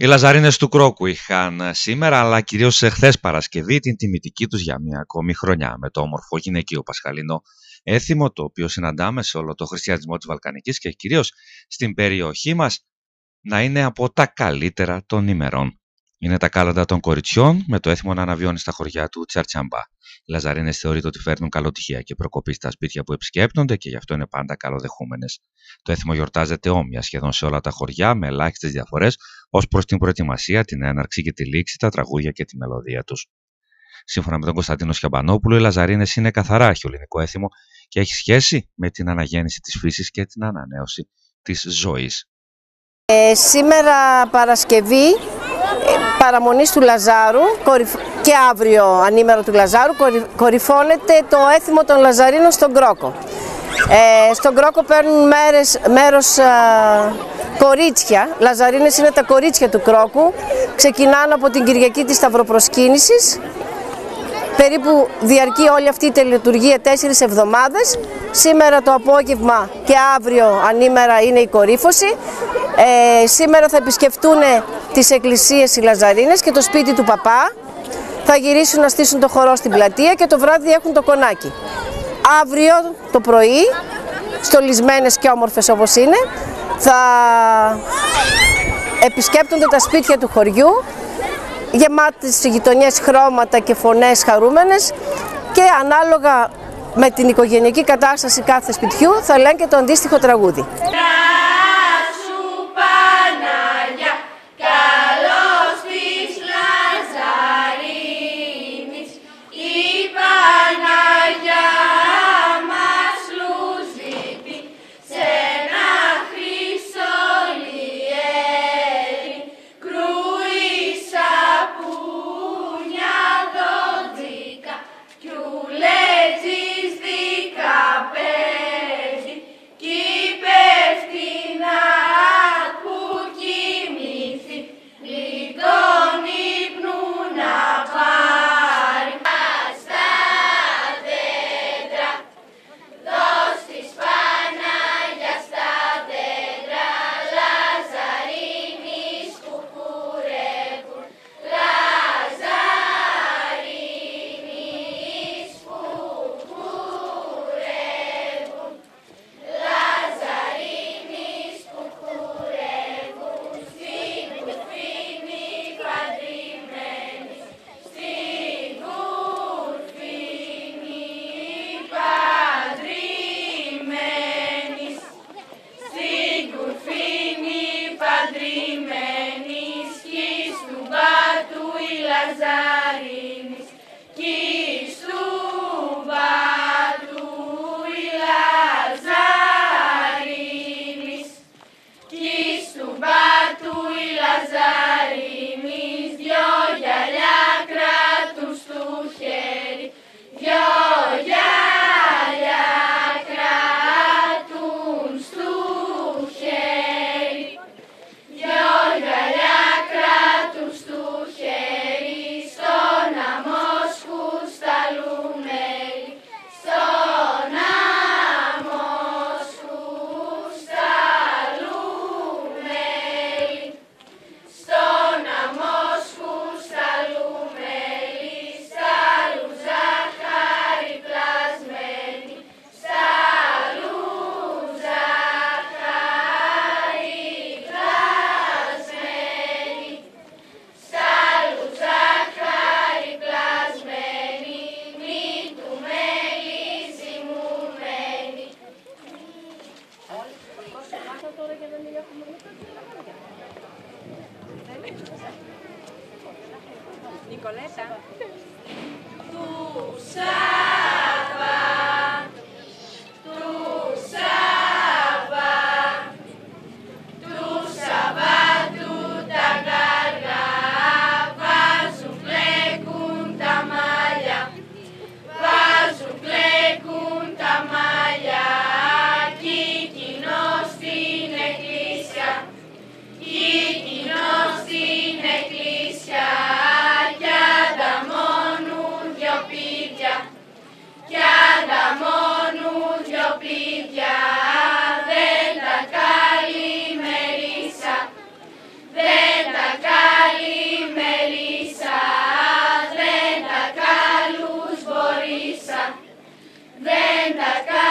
Οι Λαζαρίνες του Κρόκου είχαν σήμερα, αλλά κυρίως χθες Παρασκευή, την τιμητική τους για μια ακόμη χρονιά με το όμορφο γυναικείο Πασχαλινό έθιμο, το οποίο συναντάμε σε όλο το χριστιανισμό της Βαλκανικής και κυρίως στην περιοχή μας να είναι από τα καλύτερα των ημερών. Είναι τα κάλαντα των κοριτσιών με το έθιμο να αναβιώνει στα χωριά του Τσαρτσαμπά. Οι Λαζαρίνες θεωρείται ότι φέρνουν καλοτυχία και προκοπή στα σπίτια που επισκέπτονται και γι' αυτό είναι πάντα καλοδεχούμενες. Το έθιμο γιορτάζεται όμοια σχεδόν σε όλα τα χωριά με ελάχιστες διαφορές ως προς την προετοιμασία, την έναρξη και τη λήξη, τα τραγούδια και τη μελωδία τους. Σύμφωνα με τον Κωνσταντίνο Σιαμπανόπουλο, οι Λαζαρίνες είναι καθαρά χιολινικό έθιμο και έχει σχέση με την αναγέννηση της φύσης και την ανανέωση της ζωής. Ε, σήμερα Παρασκευή παραμονής του Λαζάρου και αύριο ανήμερο του Λαζάρου κορυφώνεται το έθιμο των Λαζαρίνων στον Κρόκο. Ε, στον Κρόκο παίρνουν μέρες, μέρος α, κορίτσια, Λαζαρίνες είναι τα κορίτσια του Κρόκου, ξεκινάνε από την Κυριακή της Σταυροπροσκύνησης, περίπου διαρκεί όλη αυτή η τελετουργία τέσσερις εβδομάδες. Σήμερα το απόγευμα και αύριο ανήμερα είναι η κορύφωση. Ε, σήμερα θα επισκεφτούν τις εκκλησίες οι Λαζαρίνες και το σπίτι του παπά. Θα γυρίσουν να στήσουν το χορό στην πλατεία και το βράδυ έχουν το κονάκι. Αύριο το πρωί, στολισμένες και όμορφες όπως είναι, θα επισκέπτονται τα σπίτια του χωριού, γεμάτες γειτονιές χρώματα και φωνές χαρούμενες και ανάλογα με την οικογενειακή κατάσταση κάθε σπιτιού θα λένε και το αντίστοιχο τραγούδι. Nicoleta. Δεν τα